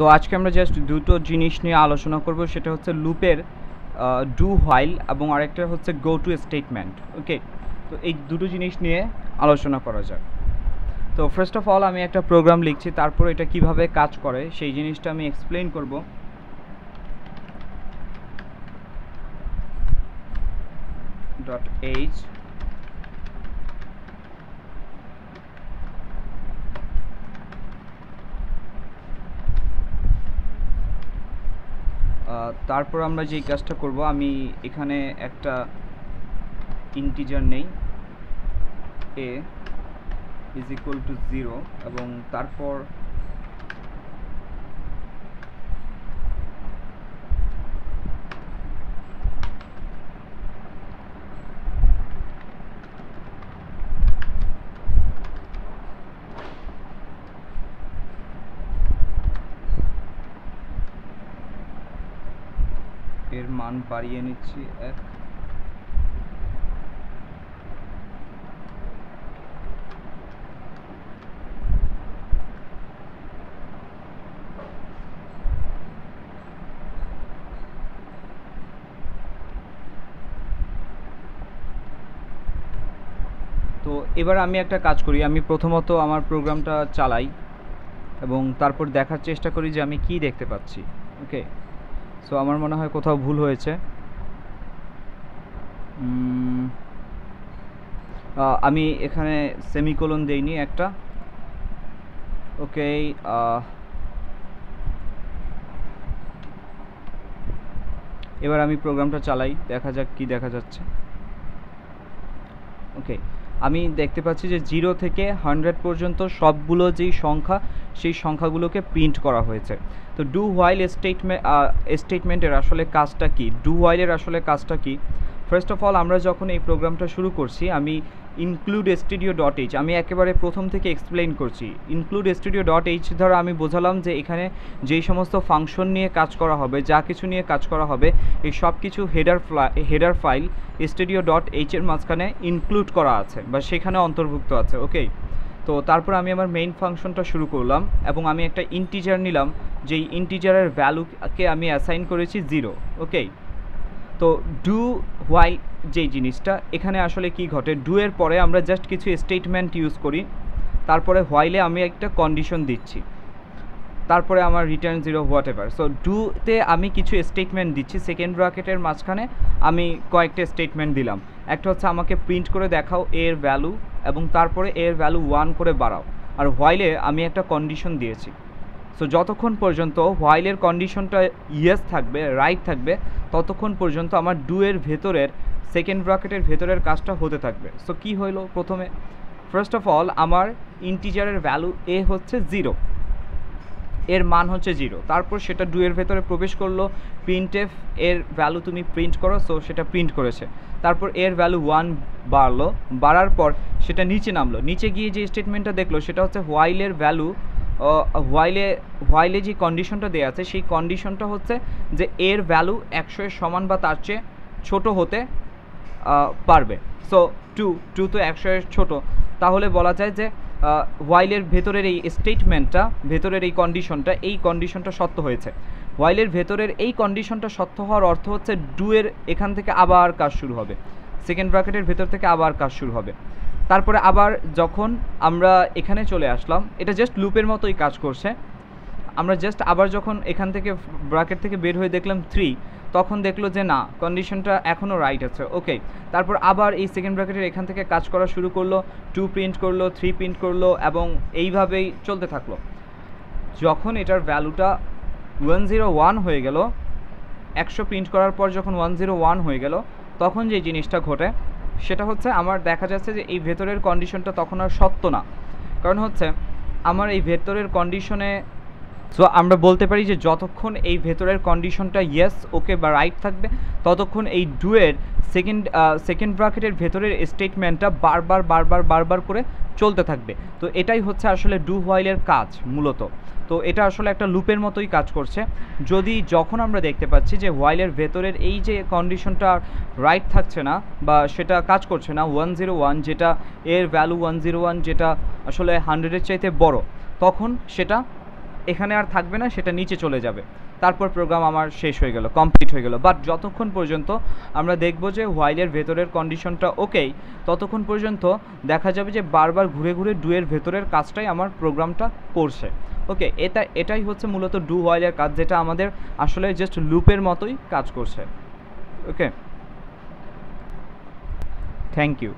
তো আজকে আমরা জাস্ট দুটো জিনিস নিয়ে আলোচনা করব, সেটা হচ্ছে লুপের ডু হোয়াইল এবং আরেকটা হচ্ছে গো টু স্টেটমেন্ট ওকে তো এই দুটো জিনিস নিয়ে আলোচনা করা যাক। তো ফার্স্ট অফ অল আমি একটা প্রোগ্রাম লিখছি, তারপর এটা কীভাবে কাজ করে, সেই জিনিসটা আমি এক্সপ্লেন করব। ডট এইচ তারপর আমরা যেই কাজটা করব, আমি এখানে একটা ইন্টিজার নেই a is equal to zero এবং তারপর এর মান বাড়িয়ে নিচ্ছি এক। তো এবার আমি একটা কাজ করি, আমি প্রথমত আমার প্রোগ্রামটা চালাই এবং তারপর দেখার চেষ্টা করি যে আমি কি দেখতে পাচ্ছি, ওকে? সো আমার মনে হয় কোথাও ভুল হয়েছে। আমি এখানে সেমিকোলন দেইনি একটা। ওকে এবার আমি প্রোগ্রামটা চালাই, দেখা যাক কি দেখা যাচ্ছে। ওকে আমি দেখতে পাচ্ছি যে জিরো থেকে হান্ড্রেড পর্যন্ত সবগুলো যেই সংখ্যা, সেই সংখ্যাগুলোকে প্রিন্ট করা হয়েছে। তো ডু হোয়াইল স্টেটমেন্ট স্টেটমেন্টের আসলে কাজটা কি? ডু হোয়াইলের আসলে কাজটা কি? ফার্স্ট অফ অল আমরা যখন এই প্রোগ্রামটা শুরু করছি, আমি ইনক্লুড স্টুডিও ডট এইচ আমি একেবারে প্রথম থেকে এক্সপ্লেন করছি। ইনক্লুড স্টুডিও ডট এইচ দ্বারা আমি বোঝালাম যে এখানে যেই সমস্ত ফাংশন নিয়ে কাজ করা হবে, যা কিছু নিয়ে কাজ করা হবে, এই সব কিছু হেডার ফ্লা হেডার ফাইল স্টুডিও ডট এইচের মাঝখানে ইনক্লুড করা আছে বা সেখানে অন্তর্ভুক্ত আছে ওকে তো তারপর আমি আমার মেইন ফাংশনটা শুরু করলাম এবং আমি একটা ইন্টিজার নিলাম, যেই ইন্টিজারের ভ্যালুকে আমি অ্যাসাইন করেছি জিরো ওকে তো ডু হোয়াই যেই জিনিসটা, এখানে আসলে কি ঘটে? ডু এর পরে আমরা জাস্ট কিছু স্টেটমেন্ট ইউজ করি। তারপরে হোয়াইলে আমি একটা কন্ডিশন দিচ্ছি। তারপরে আমার return zero whatever so ডুতে আমি কিছু স্টেটমেন্ট দিচ্ছি সেকেন্ড ব্র্যাকেটের মাঝখানে আমি কয়েকটা স্টেটমেন্ট দিলাম। একটা হচ্ছে আমাকে প্রিন্ট করে দেখাও এর ভ্যালু এবং তারপরে এর ভ্যালু ওয়ান করে বাড়াও। আর হোয়াইলে আমি একটা কন্ডিশন দিয়েছি। সো যতক্ষণ পর্যন্ত হোয়াইলের কন্ডিশনটা ইয়েস থাকবে রাইট থাকবে, ততক্ষণ পর্যন্ত আমার ডু এর ভেতরের সেকেন্ড ব্র্যাকেটের ভেতরের কাজটা হতে থাকবে। সো কি হইল প্রথমে? ফার্স্ট অফ অল আমার ইন্টিজারের ভ্যালু এ হচ্ছে জিরো এর মান হচ্ছে জিরো তারপর সেটা ডুয়ের ভেতরে প্রবেশ করল প্রিন্ট এফ এর ভ্যালু তুমি প্রিন্ট করো সো সেটা প্রিন্ট করেছে। তারপর এর ভ্যালু ওয়ান বাড়লো। বাড়ার পর সেটা নিচে নামলো। নিচে গিয়ে যে স্টেটমেন্টটা দেখল, সেটা হচ্ছে হোয়াইলের ভ্যালু হোয়াইলে হোয়াইলে যে কন্ডিশনটা দেওয়া আছে, সেই কন্ডিশনটা হচ্ছে যে এর ভ্যালু একশো এর সমান বা তার চেয়ে ছোটো হতে পারবে। সো টু টু তো একশো এর ছোটো। তাহলে বলা যায় যে হোয়াইলের ভেতরের এই স্টেটমেন্টটা ভেতরের এই কন্ডিশনটা এই কন্ডিশনটা সত্য হয়েছে। হোয়াইলের ভেতরের এই কন্ডিশনটা সত্য হওয়ার অর্থ হচ্ছে ডুয়ের এখান থেকে আবার কাজ শুরু হবে। সেকেন্ড ব্র্যাকেটের ভেতর থেকে আবার কাজ শুরু হবে। তারপরে আবার যখন আমরা এখানে চলে আসলাম, এটা জাস্ট লুপের মতোই কাজ করছে। আমরা জাস্ট আবার যখন এখান থেকে ব্র্যাকেট থেকে বের হয়ে দেখলাম থ্রি তখন দেখল যে না কন্ডিশনটা এখনও রাইট আছে। ওকে তারপর আবার এই সেকেন্ড ব্র্যাকেটের এখান থেকে কাজ করা শুরু করল টু প্রিন্ট করল থ্রি প্রিন্ট করল এবং এইভাবেই চলতে থাকল। যখন এটার ভ্যালুটা ওয়ান জিরো ওয়ান হয়ে গেল, একশো প্রিন্ট করার পর যখন ওয়ান জিরো ওয়ান হয়ে গেল, তখন যে জিনিসটা ঘটে সেটা হচ্ছে আমার দেখা যাচ্ছে যে এই ভেতরের কন্ডিশনটা তখন আর সত্য না। কারণ হচ্ছে, আমার এই ভেতরের কন্ডিশনে সো আমরা বলতে পারি যে যতক্ষণ এই ভেতরের কন্ডিশনটা ইয়েস ওকে বা রাইট থাকবে, ততক্ষণ এই ডুয়ের সেকেন্ড সেকেন্ড ব্র্যাকেটের ভেতরের স্টেটমেন্টটা বারবার বারবার বারবার করে চলতে থাকবে। তো এটাই হচ্ছে আসলে ডু হোয়াইলের কাজ মূলত। তো এটা আসলে একটা লুপের মতোই কাজ করছে। যদি যখন আমরা দেখতে পাচ্ছি যে হোয়াইলের ভেতরের এই যে কন্ডিশনটা রাইট থাকছে না বা সেটা কাজ করছে না ওয়ান জিরো ওয়ান যেটা এর ভ্যালু ওয়ান জিরো ওয়ান যেটা আসলে হান্ড্রেডের চাইতে বড়, তখন সেটা এখানে আর থাকবে না, সেটা নিচে চলে যাবে। তারপর প্রোগ্রাম আমার শেষ হয়ে গেল কমপ্লিট হয়ে গেল। বাট যতক্ষণ পর্যন্ত আমরা দেখব যে হোয়াইলের ভেতরের কন্ডিশনটা ওকেই ততক্ষণ পর্যন্ত দেখা যাবে যে বারবার ঘুরে ঘুরে ডুয়ের ভেতরের কাজটাই আমার প্রোগ্রামটা করছে। ওকে এটা, এটাই হচ্ছে মূলত ডু হোয়াইলের কাজ যেটা আমাদের আসলে জাস্ট লুপের মতোই কাজ করছে। Okay thank you